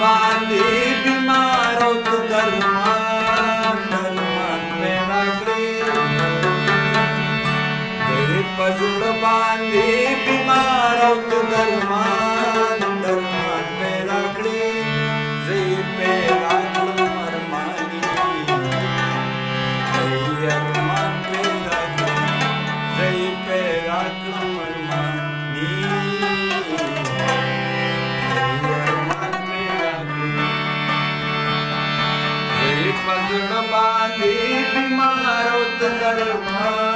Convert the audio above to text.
बांधी बीमारों तू धर्मान धर्मान मेरा पजुड़ बांधी बीमारों तू धर्मान बिमारो तर